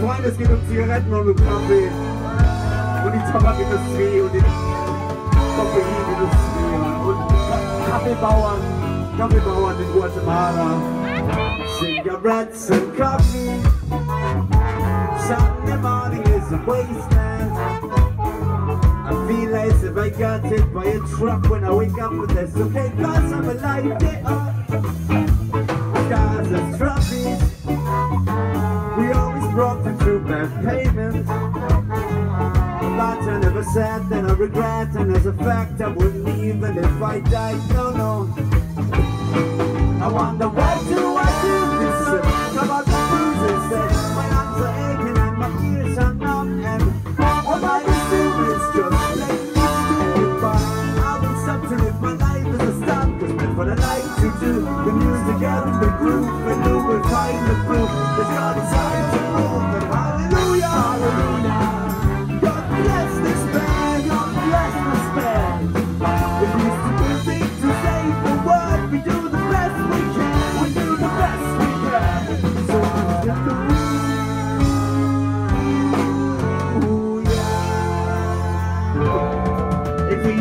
Freunde, es geht um Zigaretten und um Kaffee und die Tabakindustrie und die Koffeinindustrie und Kaffeebauern, Kaffeebauern in Guatemala. Cigarettes and coffee. Sunday morning is a wasteland. I feel as if I got hit by a truck when I wake up, but that's okay, cause I'm a light alive, yeah. Cause through bad payment. But I never said that I regret, and as a fact, I wouldn't even if I died, no, no. I wonder why do I do this? How about the bruises my arms are aching and my ears are numb and all I assume is just plain stupid but I will stop to live my life as a stunt cause that's what I like to do the music and the groove and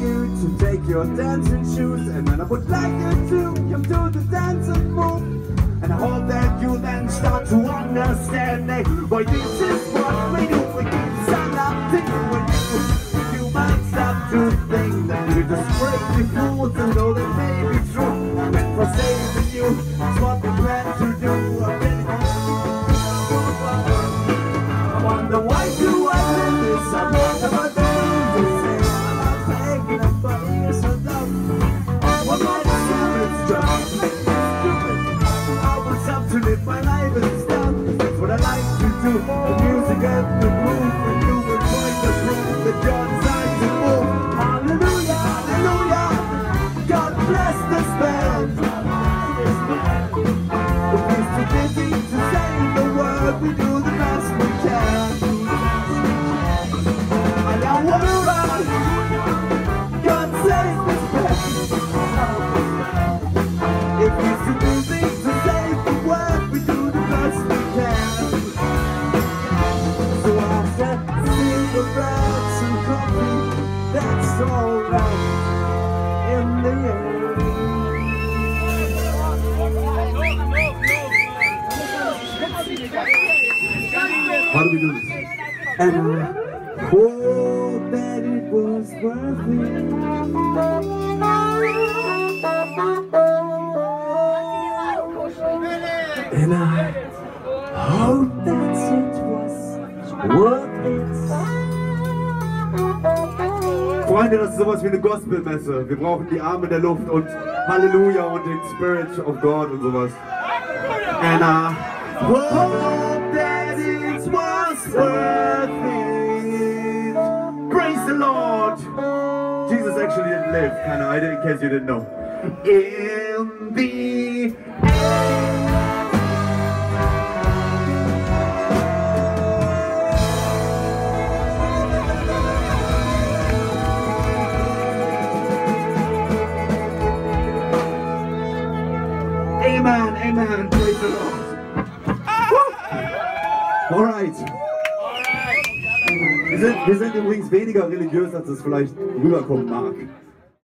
you to take your dancing shoes. And then I would like you to come to the dancing move. And I hope that you then start to understand eh, Why this is what we do. We keep stand up to you. And you. You might stop to think that we're just crazy fools And though that may be true. Meant for saving you. It's what we plan to do. I really I wonder in the end. How do we do this? And I hope that it was worth it. And I hope that it was worth it. Freunde, das ist sowas wie eine Gospelmesse. Wir brauchen die Arme der Luft und Halleluja und den Spirit of God und sowas. And I hope that it was worth it. Praise the Lord. Jesus actually didn't live, kind of, in case you didn't know. In the Amen, Alright. Wir sind, wir sind übrigens weniger religiös, als es vielleicht rüberkommen mag.